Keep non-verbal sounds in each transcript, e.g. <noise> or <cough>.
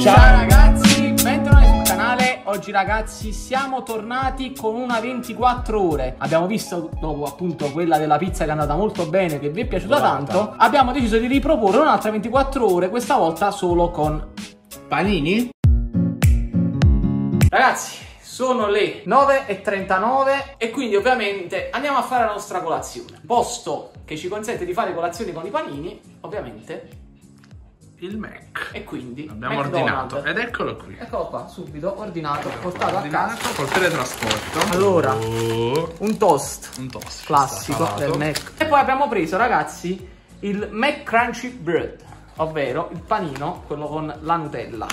Ciao ragazzi, bentornati sul canale. Oggi ragazzi siamo tornati con una 24 ore. Abbiamo visto dopo appunto quella della pizza che è andata molto bene, che vi è piaciuta Guarda. tanto. Abbiamo deciso di riproporre un'altra 24 ore, questa volta solo con Panini? Ragazzi, sono le 9.39 e quindi ovviamente andiamo a fare la nostra colazione. Posto che ci consente di fare colazioni con i panini, ovviamente, Il Mac. e quindi Abbiamo McDonald's. ordinato. Ed eccolo qui. Eccolo qua, subito, ordinato, portato a Ordinato casa. col teletrasporto. Allora, Oh, un toast un toast. classico del Mac. E poi abbiamo preso, ragazzi, il Mac Crunchy Bread, ovvero il panino, quello con la Nutella.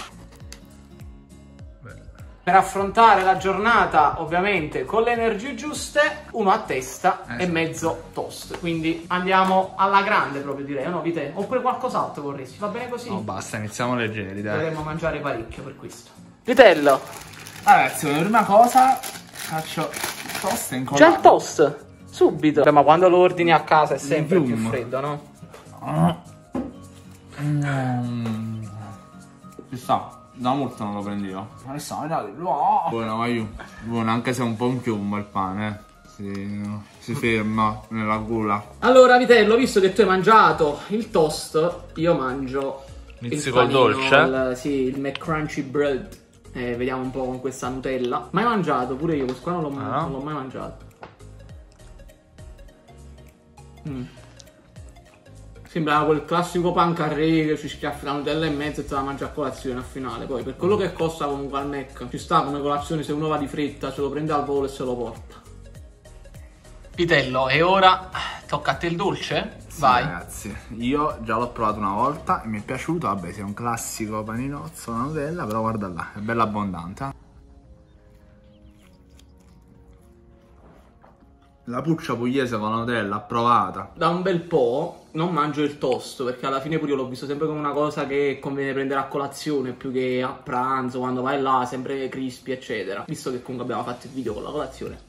Per affrontare la giornata, ovviamente, con le energie giuste, uno a testa e Esatto. mezzo toast. Quindi andiamo alla grande, proprio direi, no, Vite? Oppure qualcos'altro vorresti? Va bene così? No, basta, iniziamo leggeri, dai. Dovremmo mangiare parecchio per questo. Vitello, Ragazzi, come prima cosa faccio il toast incollato. Già il toast? Subito. Beh, ma quando lo ordini a casa è sempre più freddo, no? Mm. Ci sta. Da molto non lo prendevo. Adesso guardate. Wow. Buono, ma io. Buono, anche se è un po' un chiumbo il pane. eh. Si, si ferma nella gola. Allora, Vitello, visto che tu hai mangiato il toast, io mangio Inizi il col panino, dolce? il- sì, il McCrunchy bread. Eh, vediamo un po' con questa Nutella. Mai mangiato, pure io, questo qua non l'ho, Ah. mai mangiato. Mm. Sembrava quel classico pan carré che ci schiaffi la Nutella in mezzo e te la mangi a colazione a finale. Poi, per quello che costa comunque al Mac, ci sta come colazione se uno va di fretta, se lo prende al volo e se lo porta. Vitello, e ora tocca a te il dolce? Sì, Vai. Ragazzi, io già l'ho provato una volta e mi è piaciuto. Vabbè, è un classico paninozzo, una Nutella, però guarda là, è bella abbondante. eh. La puccia pugliese con la Nutella approvata. Da un bel po' non mangio il toast perché alla fine pure io l'ho visto sempre come una cosa che conviene prendere a colazione più che a pranzo, quando vai là, sempre crispy, eccetera. Visto che comunque abbiamo fatto il video con la colazione.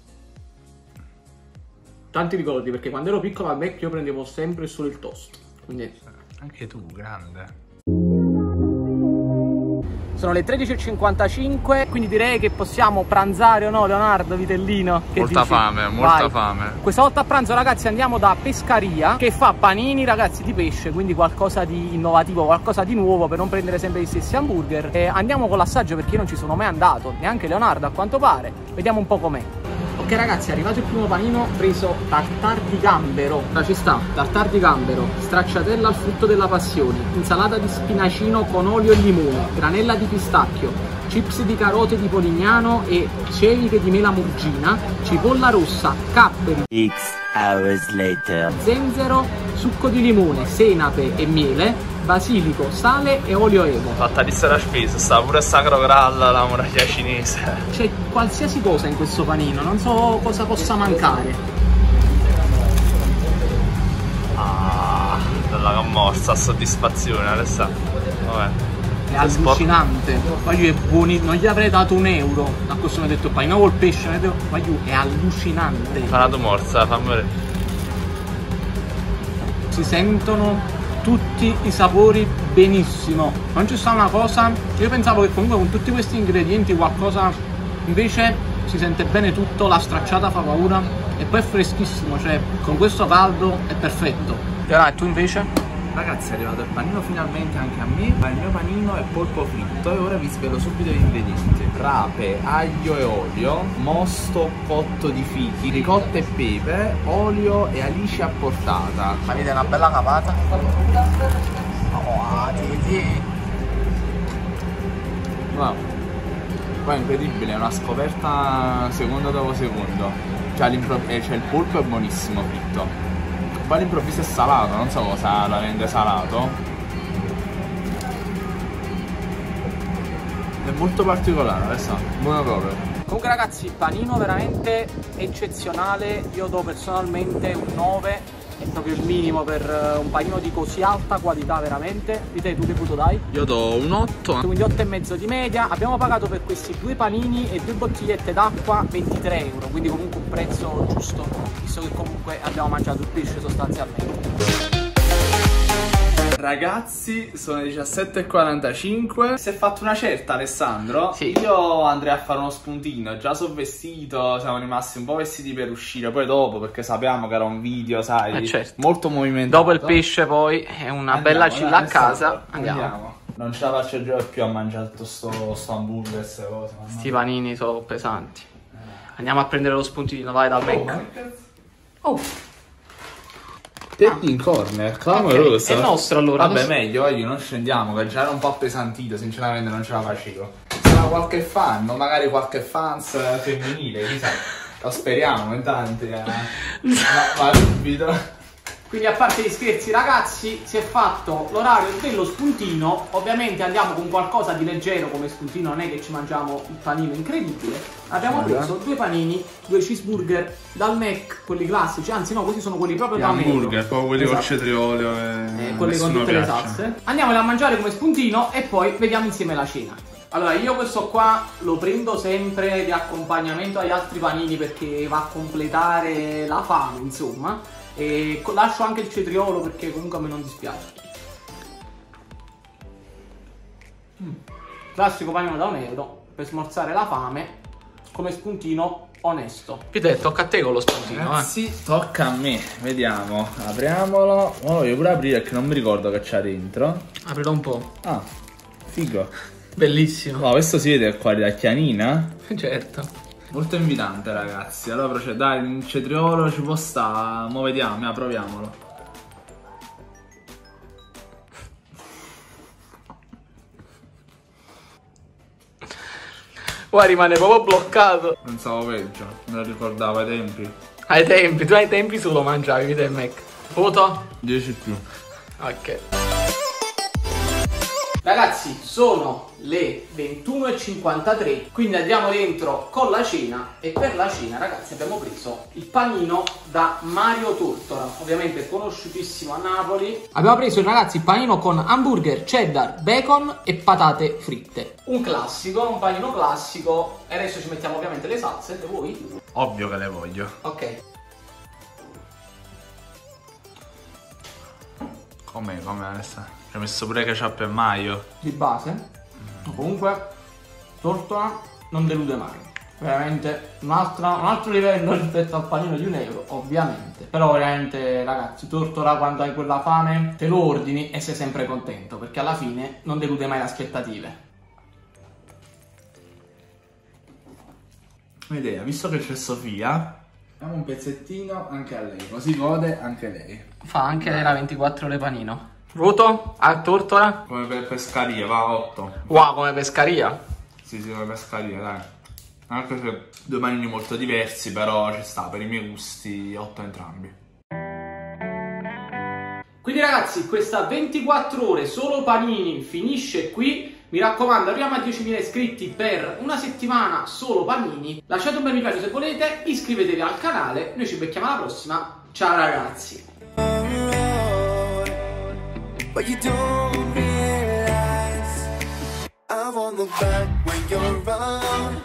Tanti ricordi perché quando ero piccolo al Mac io prendevo sempre solo il toast. Quindi Anche tu, grande. Sono le 13.55, quindi direi che possiamo pranzare o no, Leonardo Vitellino? Che Molta dici? fame, molta Vai. fame. Questa volta a pranzo ragazzi andiamo da Pescaria che fa panini ragazzi di pesce, quindi qualcosa di innovativo, qualcosa di nuovo per non prendere sempre gli stessi hamburger. E andiamo con l'assaggio perché io non ci sono mai andato, neanche Leonardo a quanto pare. Vediamo un po' com'è. Ok ragazzi è arrivato il primo panino preso tartar di gambero Ora ci sta, tartar di gambero, stracciatella al frutto della passione. Insalata di spinacino con olio e limone. Granella di pistacchio. Chips di carote di polignano e ceviche di mela murgina Cipolla rossa, capperi, Six hours later. zenzero, succo di limone, senape e miele Basilico, sale e olio evo Fatta lista la spesa, sta pure Sacro Graal, la muraglia cinese. C'è qualsiasi cosa in questo panino, non so cosa possa mancare Ah, bella che morsa, soddisfazione adesso. Vabbè. È allucinante. Io è buonissimo. Non gli avrei dato un euro. A questo mi ha detto panino col pesce. mi ha detto, è allucinante. Sparato morsa, fammi vedere. Si sentono tutti i sapori benissimo. Non ci sta una cosa. Io pensavo che comunque con tutti questi ingredienti qualcosa. Invece si sente bene tutto. La stracciata fa paura. E poi è freschissimo. Cioè, con questo caldo è perfetto. E tu invece? Ragazzi è arrivato il panino finalmente anche a me Ma il mio panino è polpo fritto E ora vi svelo subito gli ingredienti. Rape, aglio e olio Mosto cotto di fichi Ricotta e pepe Olio e alice a portata Ma vedete una bella cavata? Oh, Wow. Poi è incredibile, è una scoperta secondo dopo secondo. Cioè, eh, cioè il polpo è buonissimo fritto Poi all'improvviso è salato, non so cosa la rende salato. È molto particolare, adesso buono proprio. Comunque ragazzi, panino veramente eccezionale, io do personalmente un 9 è proprio il minimo per eh, un panino di così alta qualità veramente. Di te tu che voto dai? Io do un 8. Quindi 8,5 di media. Abbiamo pagato per questi due panini e due bottigliette d'acqua 23 euro, quindi comunque un prezzo giusto, visto che comunque abbiamo mangiato il pesce sostanzialmente. Ragazzi, sono le 17.45. Si è fatto una certa, Alessandro. Sì. Io andrei a fare uno spuntino. Già sono vestito, siamo rimasti un po' vestiti per uscire. Poi dopo, perché sappiamo che era un video, sai, Eh, certo. molto movimentato. Dopo il pesce poi è una Andiamo, bella cilla a casa. Andiamo. Non ce la faccio già più a mangiare tutto sto, sto hamburger, queste cose. Sti panini sono pesanti. Andiamo a prendere lo spuntino, vai dal mia. Mac. Oh, Tetti in corner, ok, clamoroso. è nostro allora. Vabbè, adesso- meglio, oggi non scendiamo, che già era un po' appesantito, sinceramente non ce la facevo. Sarà qualche fan, o magari qualche fans eh, femminile, chissà. Lo speriamo in tanti, eh. <laughs> ma, ma subito. Quindi a parte gli scherzi ragazzi, si è fatto l'orario dello spuntino, ovviamente andiamo con qualcosa di leggero come spuntino, non è che ci mangiamo il panino incredibile. Abbiamo Guarda. preso due panini, due cheeseburger dal Mac, quelli classici, anzi no, questi sono quelli proprio da hamburger, Metro. proprio quelli Esatto. cetriolio e Eh, quelli con tutte le piace. salse. Andiamoli a mangiare come spuntino e poi vediamo insieme la cena. Allora, io questo qua lo prendo sempre di accompagnamento agli altri panini perché va a completare la fame, insomma. E lascio anche il cetriolo perché comunque a me non dispiace. Mm. Classico panino da un euro per smorzare la fame come spuntino onesto. Peter, tocca a te con lo spuntino, Ragazzi, tocca a me, vediamo. Apriamolo. Oh, lo voglio pure aprire perché non mi ricordo che c'ha dentro. Aprilo un po'. Ah, figo. Bellissimo. No, questo si vede qua la chianina. <laughs> Certo. Molto invitante, ragazzi. Allora, proced- dai, il cetriolo ci può sta. Mo' vediamo, eh, proviamolo. Ora rimane proprio bloccato. Pensavo peggio, me lo ricordavo ai tempi. Ai tempi, tu ai tempi solo mangiavi vita e Mac. Foto? 10 più. Ok. Ragazzi, sono le 21.53, quindi andiamo dentro con la cena e per la cena, ragazzi, abbiamo preso il panino da Mario Tortora, ovviamente conosciutissimo a Napoli. Abbiamo preso, ragazzi, il panino con hamburger, cheddar, bacon e patate fritte. Un classico, un panino classico. E adesso ci mettiamo ovviamente le salse, le vuoi? Ovvio che le voglio. Ok. Com'è, com'è Alessandro? Ci ho messo pure ketchup e mayo. di base. Comunque, tortola non delude mai. Veramente un'altra- un altro livello rispetto al panino di un euro, ovviamente. Però veramente, ragazzi, tortola quando hai quella fame te lo ordini e sei sempre contento, perché alla fine non delude mai le aspettative. Idea, visto che c'è Sofia, diamo un pezzettino anche a lei, così gode anche lei. Fa anche la 24 ore panino. Voto a tortola? Come per pescaria, va 8. Wow, come pescaria. Sì, sì, come pescaria, dai. Anche se due panini molto diversi, però ci sta, per i miei gusti 8 entrambi. Quindi ragazzi, questa 24 ore solo panini finisce qui. Mi raccomando, arriviamo a 10.000 iscritti per una settimana solo panini. Lasciate un bel mi piace se volete, iscrivetevi al canale. Noi ci becchiamo alla prossima. Ciao ragazzi. But you the back when you're around.